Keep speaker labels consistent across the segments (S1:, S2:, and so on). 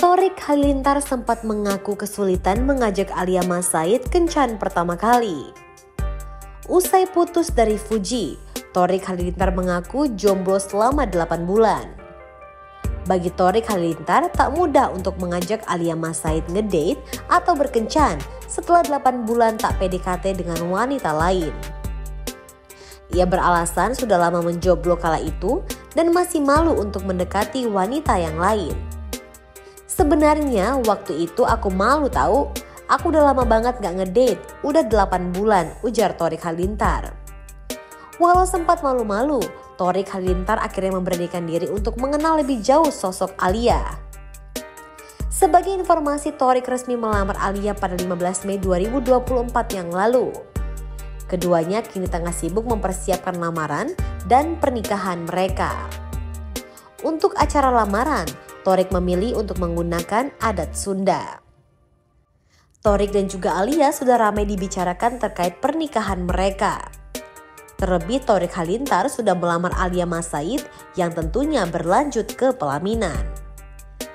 S1: Torik Halilintar sempat mengaku kesulitan mengajak Alia Mas Said kencan pertama kali. Usai putus dari Fuji, Torik Halilintar mengaku jomblo selama 8 bulan. Bagi Torik Halilintar tak mudah untuk mengajak Alia Mas Said ngedate atau berkencan setelah 8 bulan tak PDKT dengan wanita lain. Ia beralasan sudah lama menjomblo kala itu dan masih malu untuk mendekati wanita yang lain. Sebenarnya waktu itu aku malu tahu. Aku udah lama banget gak ngedate, udah 8 bulan, ujar Torik Halilintar. Walau sempat malu-malu, Torik Halilintar akhirnya memberanikan diri untuk mengenal lebih jauh sosok Alia. Sebagai informasi, Torik resmi melamar Alia pada 15 Mei 2024 yang lalu. Keduanya kini tengah sibuk mempersiapkan lamaran dan pernikahan mereka. Untuk acara lamaran, Torik memilih untuk menggunakan adat Sunda. Torik dan juga Alia sudah ramai dibicarakan terkait pernikahan mereka. Terlebih Torik Halintar sudah melamar Alia Mas Said yang tentunya berlanjut ke pelaminan.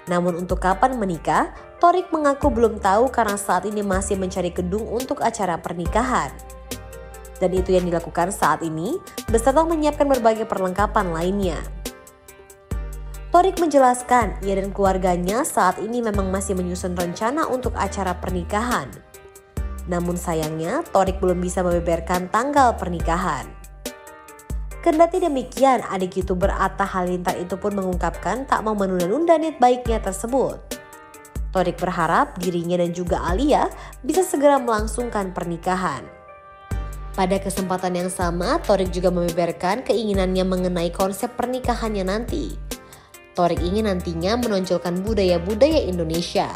S1: Namun untuk kapan menikah, Torik mengaku belum tahu karena saat ini masih mencari gedung untuk acara pernikahan. Dan itu yang dilakukan saat ini beserta menyiapkan berbagai perlengkapan lainnya. Torik menjelaskan, ia dan keluarganya saat ini memang masih menyusun rencana untuk acara pernikahan. Namun sayangnya, Torik belum bisa membeberkan tanggal pernikahan. Kendati demikian, adik youtuber Atta Halilintar itu pun mengungkapkan tak mau menunda-nunda niat baiknya tersebut. Torik berharap dirinya dan juga Alia bisa segera melangsungkan pernikahan. Pada kesempatan yang sama, Torik juga membeberkan keinginannya mengenai konsep pernikahannya nanti. Torik ingin nantinya menonjolkan budaya-budaya Indonesia.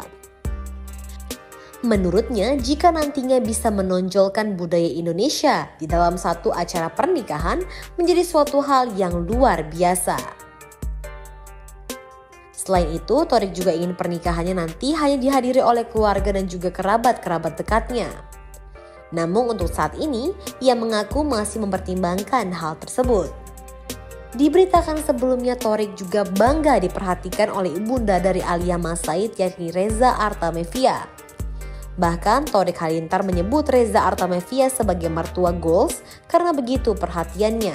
S1: Menurutnya, jika nantinya bisa menonjolkan budaya Indonesia di dalam satu acara pernikahan menjadi suatu hal yang luar biasa. Selain itu, Torik juga ingin pernikahannya nanti hanya dihadiri oleh keluarga dan juga kerabat-kerabat dekatnya. Namun untuk saat ini, ia mengaku masih mempertimbangkan hal tersebut. Diberitakan sebelumnya Torik juga bangga diperhatikan oleh ibunda dari Alia Mas Said yakni Reza Artamevia. Bahkan Torik Halintar menyebut Reza Artamevia sebagai mertua goals karena begitu perhatiannya.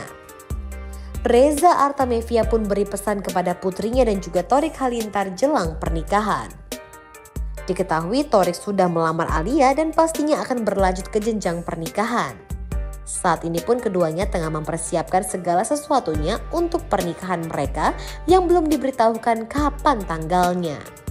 S1: Reza Artamevia pun beri pesan kepada putrinya dan juga Torik Halintar jelang pernikahan. Diketahui Torik sudah melamar Alia dan pastinya akan berlanjut ke jenjang pernikahan. Saat ini pun keduanya tengah mempersiapkan segala sesuatunya untuk pernikahan mereka yang belum diberitahukan kapan tanggalnya.